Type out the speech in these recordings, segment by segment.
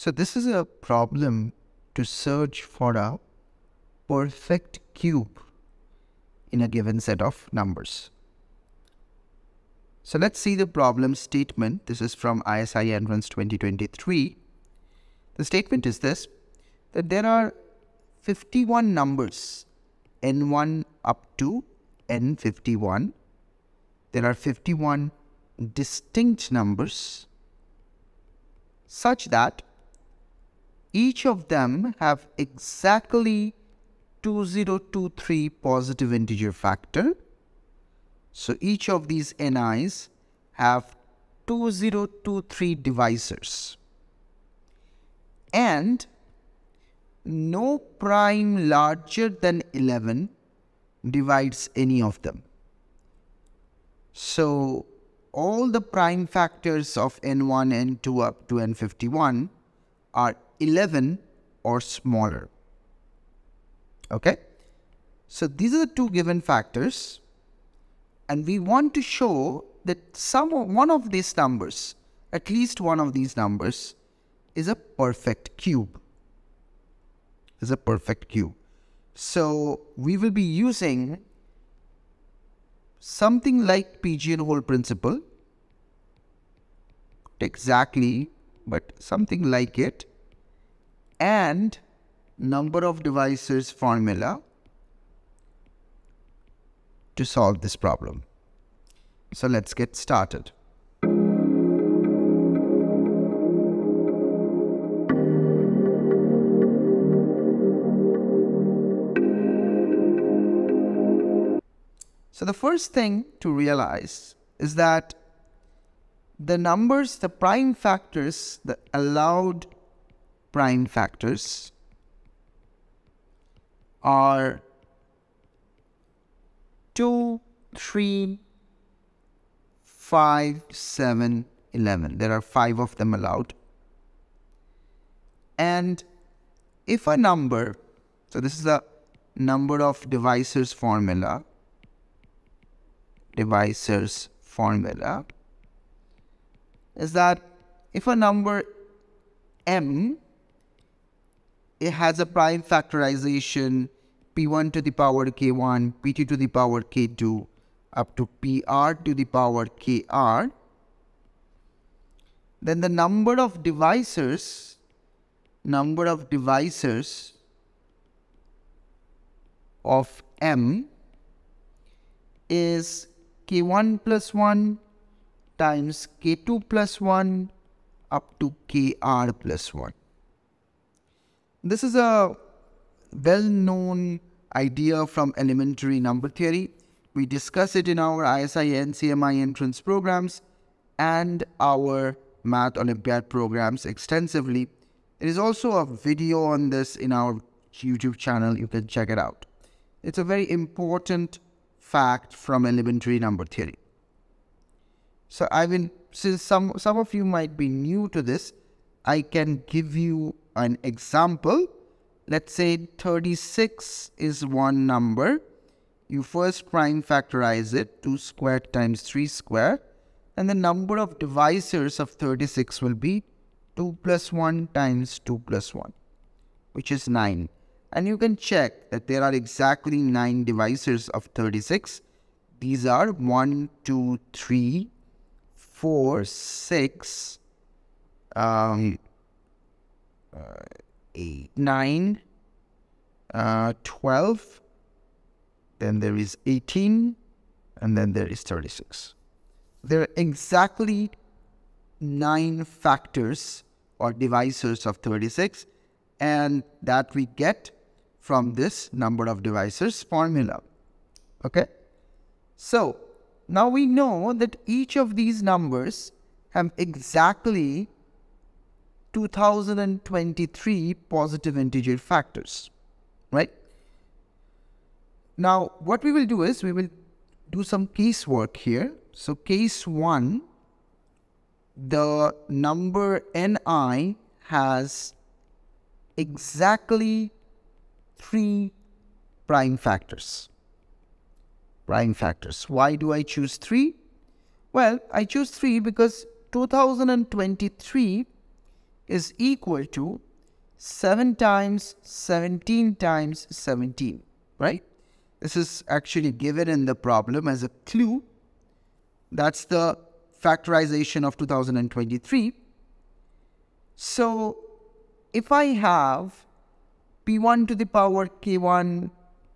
So this is a problem to search for a perfect cube in a given set of numbers. So let's see the problem statement. This is from ISI Entrance 2023. The statement is this, that there are 51 numbers n1 up to n51. There are 51 distinct numbers such that each of them have exactly 2023 positive integer factor. So each of these NIs have 2023 divisors. And no prime larger than 11 divides any of them. So all the prime factors of n1, n2 up to n51 are 11 or smaller. Okay? So these are the two given factors and we want to show that some one of these numbers, at least one of these numbers is a perfect cube. Is a perfect cube. So we will be using something like pigeonhole principle Not exactly but something like it and number of divisors formula to solve this problem. So let's get started. So the first thing to realize is that the numbers, the prime factors, the allowed prime factors are 2, 3, 5, 7, 11. There are 5 of them allowed. And if a number, so this is a number of divisors formula, divisors formula, is that if a number m it has a prime factorization p1 to the power k1, p2 to the power k2 up to pr to the power kr, then the number of divisors, number of divisors of m is k1 plus 1 times k2 plus 1 up to kr plus 1. This is a well-known idea from elementary number theory. We discuss it in our ISI and CMI entrance programs and our Math Olympiad programs extensively. There is also a video on this in our YouTube channel. You can check it out. It's a very important fact from elementary number theory. So I will, since some, some of you might be new to this, I can give you an example. Let's say 36 is one number. You first prime factorize it, 2 squared times 3 squared. And the number of divisors of 36 will be 2 plus 1 times 2 plus 1, which is 9. And you can check that there are exactly 9 divisors of 36. These are 1, 2, 3, 4, 6, um, uh, 8, 9, uh, 12, then there is 18, and then there is 36. There are exactly 9 factors or divisors of 36 and that we get from this number of divisors formula. Okay. So now we know that each of these numbers have exactly 2023 positive integer factors, right? Now, what we will do is we will do some case work here. So case 1, the number ni has exactly 3 prime factors. Prime factors. Why do I choose 3? Well, I choose 3 because 2023 is equal to 7 times 17 times 17, right? This is actually given in the problem as a clue. That's the factorization of 2023. So if I have p1 to the power k1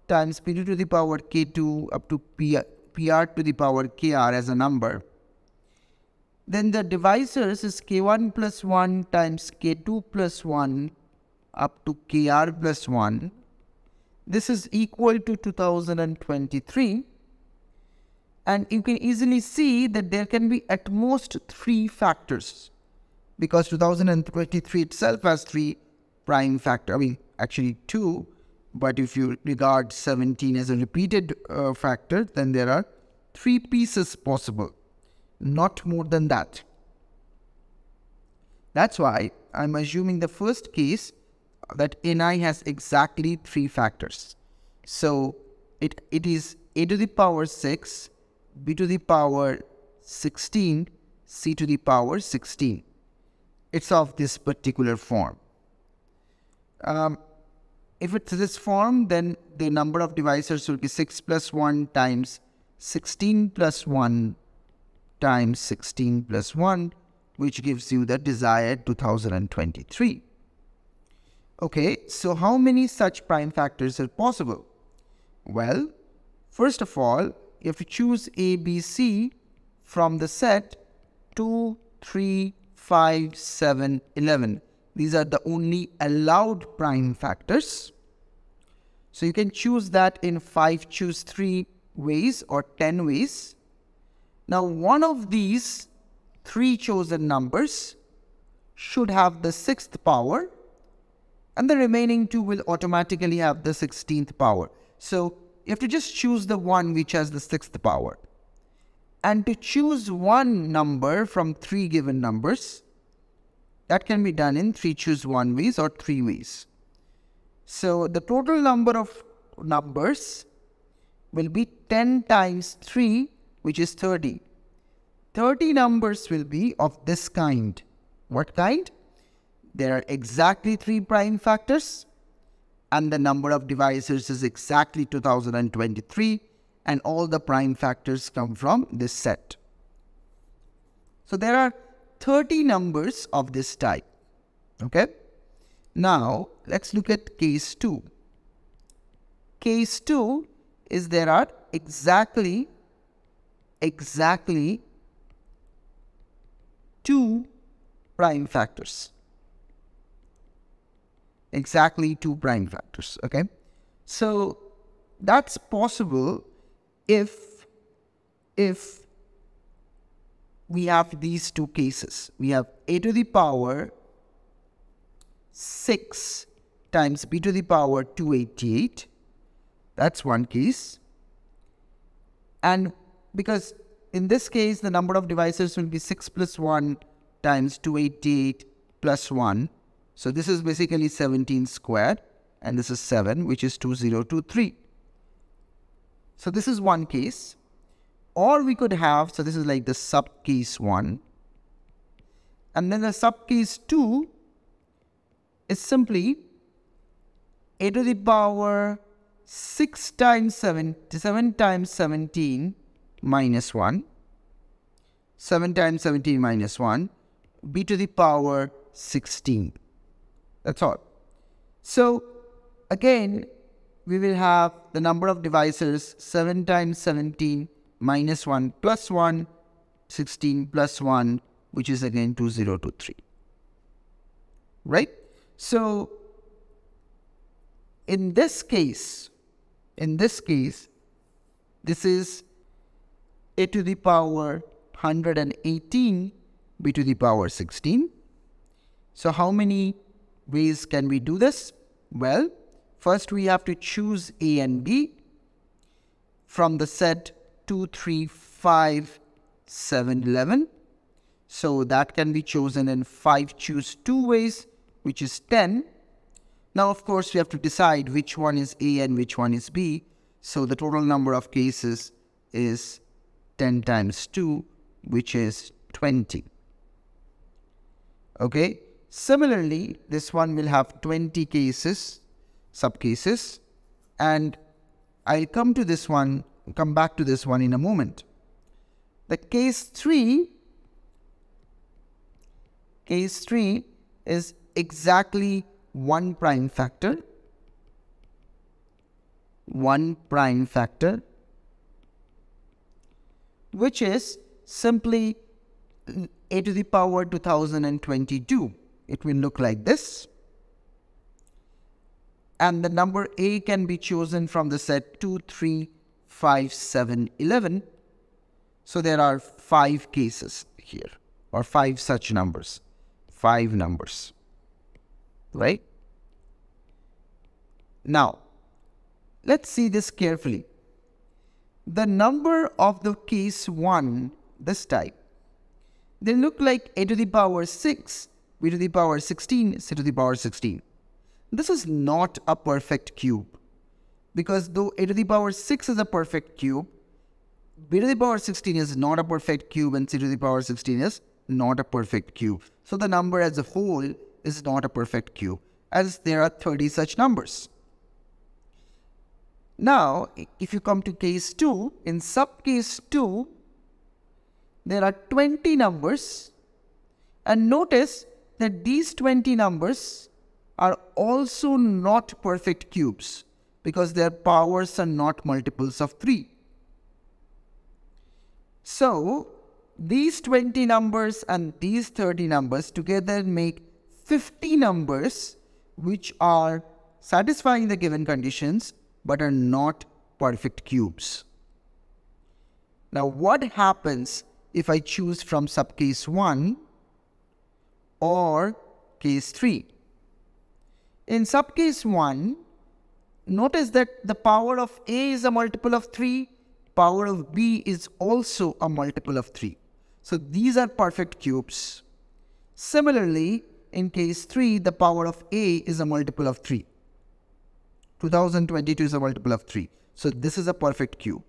times p2 to the power k2 up to p, pr to the power kr as a number, then the divisors is k1 plus 1 times k2 plus 1 up to kr plus 1. This is equal to 2023. And you can easily see that there can be at most three factors because 2023 itself has three prime factor. I mean, actually two, but if you regard 17 as a repeated uh, factor, then there are three pieces possible not more than that. That's why I'm assuming the first case that ni has exactly three factors. So it, it is a to the power 6, b to the power 16, c to the power 16. It's of this particular form. Um, if it's this form, then the number of divisors will be 6 plus 1 times 16 plus 1 times 16 plus 1, which gives you the desired 2023. Okay, so how many such prime factors are possible? Well, first of all, if you choose A, B, C from the set 2, 3, 5, 7, 11, these are the only allowed prime factors. So you can choose that in 5 choose 3 ways or 10 ways. Now, one of these three chosen numbers should have the sixth power, and the remaining two will automatically have the 16th power. So, you have to just choose the one which has the sixth power. And to choose one number from three given numbers, that can be done in three choose one ways or three ways. So, the total number of numbers will be 10 times 3 which is 30. 30 numbers will be of this kind. What kind? There are exactly 3 prime factors and the number of divisors is exactly 2023 and all the prime factors come from this set. So there are 30 numbers of this type. Okay. Now let's look at case 2. Case 2 is there are exactly exactly two prime factors. Exactly two prime factors, okay? So that's possible if, if we have these two cases. We have a to the power 6 times b to the power 288. That's one case. And because in this case, the number of divisors will be 6 plus 1 times 288 plus 1. So this is basically 17 squared and this is 7 which is 2023. So this is one case. Or we could have, so this is like the sub case 1. And then the sub case 2 is simply a to the power 6 times 7, 7 times 17 minus 1. 7 times 17 minus 1. b to the power 16. That's all. So again, we will have the number of divisors 7 times 17 minus 1 plus 1, 16 plus 1, which is again 2023. Right? So in this case, in this case, this is a to the power 118 b to the power 16. So how many ways can we do this? Well, first we have to choose A and B from the set 2, 3, 5, 7, 11. So that can be chosen in 5 choose 2 ways, which is 10. Now, of course, we have to decide which one is A and which one is B. So the total number of cases is 10 times 2, which is 20. Okay, Similarly, this one will have 20 cases, subcases, and I'll come to this one, come back to this one in a moment. The case 3, case 3 is exactly one prime factor, one prime factor, which is simply a to the power 2022. It will look like this. And the number a can be chosen from the set 2, 3, 5, 7, 11. So there are five cases here, or five such numbers, five numbers, right? Now, let's see this carefully. The number of the case 1, this type, they look like a to the power 6, b to the power 16, c to the power 16. This is not a perfect cube because though a to the power 6 is a perfect cube, b to the power 16 is not a perfect cube and c to the power 16 is not a perfect cube. So the number as a whole is not a perfect cube as there are 30 such numbers. Now, if you come to case 2, in subcase 2, there are 20 numbers and notice that these 20 numbers are also not perfect cubes because their powers are not multiples of 3. So, these 20 numbers and these 30 numbers together make 50 numbers which are satisfying the given conditions but are not perfect cubes. Now, what happens if I choose from subcase 1 or case 3? In subcase 1, notice that the power of A is a multiple of 3, power of B is also a multiple of 3. So these are perfect cubes. Similarly, in case 3, the power of A is a multiple of 3. 2022 is a multiple of 3. So this is a perfect cube.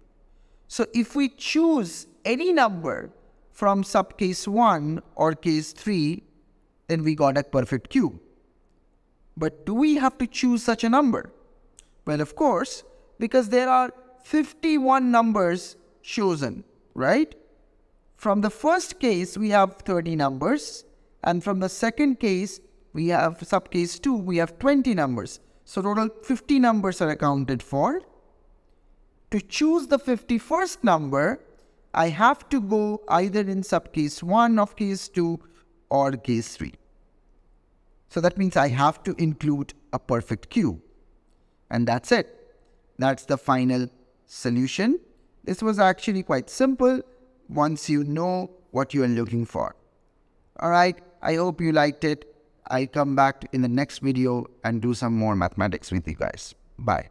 So if we choose any number from subcase 1 or case 3, then we got a perfect cube. But do we have to choose such a number? Well, of course, because there are 51 numbers chosen, right? From the first case, we have 30 numbers. And from the second case, we have subcase 2, we have 20 numbers. So total 50 numbers are accounted for. To choose the 51st number, I have to go either in subcase 1 of case 2 or case 3. So that means I have to include a perfect cube. And that's it. That's the final solution. This was actually quite simple once you know what you are looking for. Alright, I hope you liked it. I'll come back in the next video and do some more mathematics with you guys. Bye.